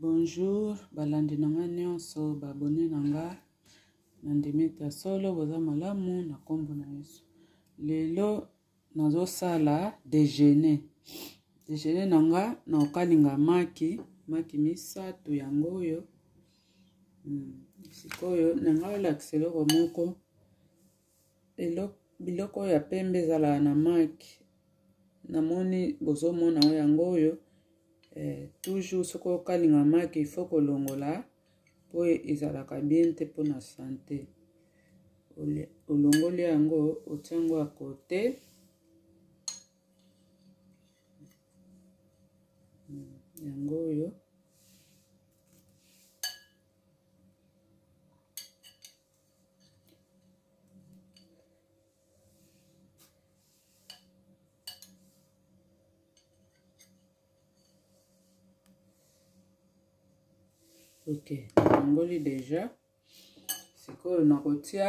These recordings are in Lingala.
Bonjour, balandi na nga nyonso, babone na nga na ndimete ya solo, boza malamu na kombo na Yesu. Lelo nazosala dejeuner. Dejeuner na nga na okalinga maki, maki misato yango oyo. Hmm. Sikoyo na nga olakisa eloko moko biloko oyo ya pembe ezalaka na maki namoni bozomona oyo yango oyo eh, toujours soki okalinga maki ifo kolongola mpo ezalaka bien te mpo na sante olongoli yango otia yango ya kote hmm, yango oyo ok nangoli deja sikoyo nakotia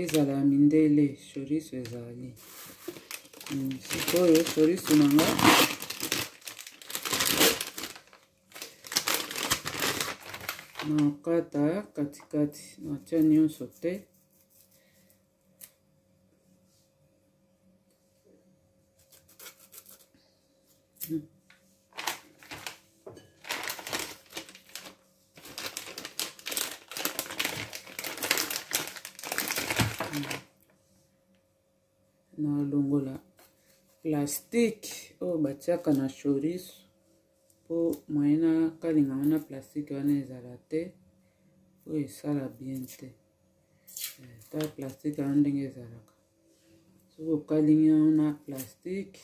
ezala ya mindele chorizo ezali hmm, sikoyo chorizo na nga nakata katikati natya nyonso te nalongola plastike oyo oh, batiaka na choriso mpo moye nakalinga ngo na plastike wana ezala te oyo esala bien te eh, ta plastike yango ndenge ezalaka soki okalingi yango na plastike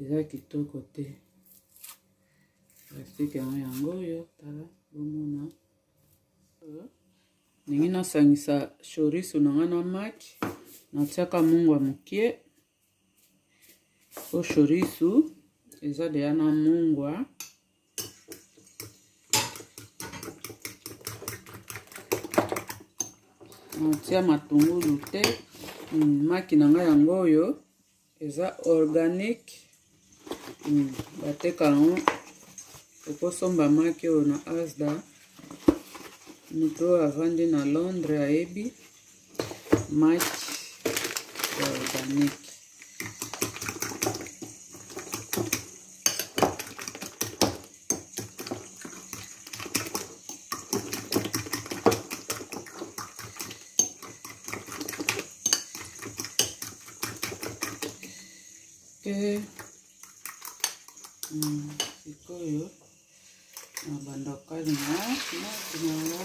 eza kitoko te plastique yango yango oyo tala bomona euh, ndenge nasangisa choriso na ngai na maki natiaka mungwa mokie po choriso eza deya na mungwa natia matungulu te hmm, maki na ngai yango oyo eza organique mm, bateka yango okosomba maki oyo na asda moto oyo avandi na londres ayebi maki ya organique que hmm, sikoyo na bandokani na mati na nga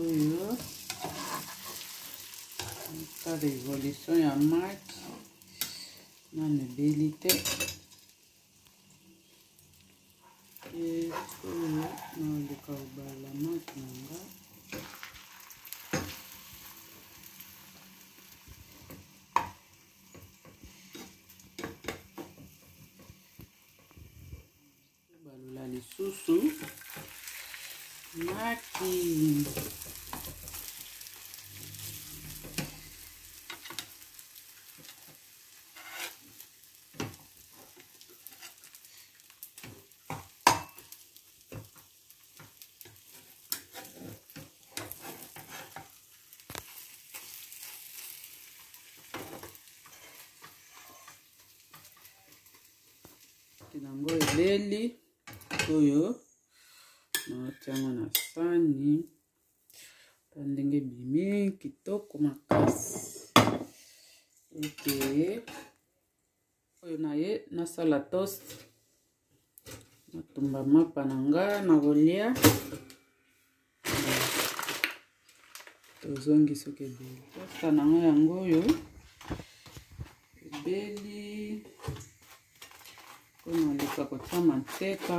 oyo sala evolution ya maki nanu ebeli te oyo naleka kobala maki na nga Balola lisusu maki yango eleli oyo natiango na sani ta ndenge bimi kitoko makasi ete oyo na ye nasala toast natumba mapa na nga na kolia tozongi soki ebeli posta na nga yango oyo ebeli mpona luka kotya manteka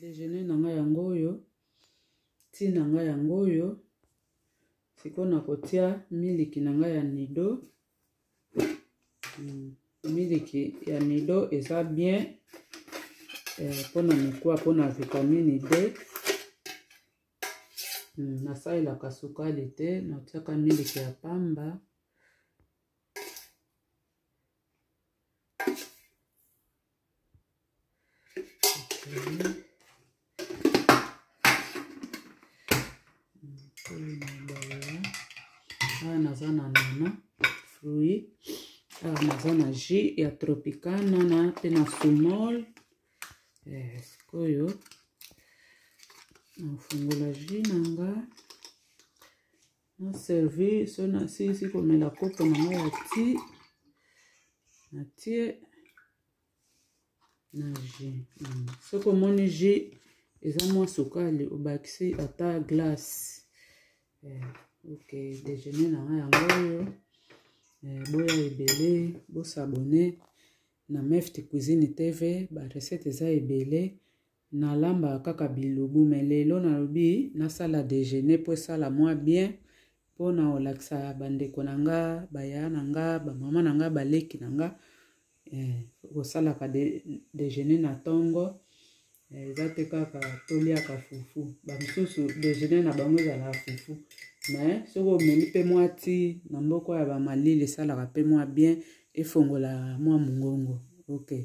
Dejeuner na nga yango oyo, ti na nga yango oyo. Siko na kotia miliki na nga ya nido. Hmm, miliki ya nido eza bien eh, pona mikwa pona vitamine D. Hmm, nasalelaka sukali te, natiaka miliki ya pamba. awa naza na nana fruit awa naza na jus ya tropicana na mpe na sumol eh, sikoyo nafungola jus na nga na servi so nasilisi komela kopo na ngai ya ti natie na jus mm. soki omoni jus eza mwa sukali obakisi ata glace eh, ok dejeuner na ngai yango oyo eh, boya ebele bosabone na meft cuisine tv barecette eza ebele nalambaka kaka bilubu me lelo nalobi nasala dejeuner mpo esala mwa bien mpo na kolakisa bandeko na nga baya na nga bamama na nga baleki na nga eh, kosalaka dejeuner na ntongo eh, eza te kaka toliaka fufu bamosusu dejeuner na bango ezalaka fufu me soki omeli mpe mwa ti na mboko ya bamalili esalaka mpe mwa bien efongola mwa mongongo okay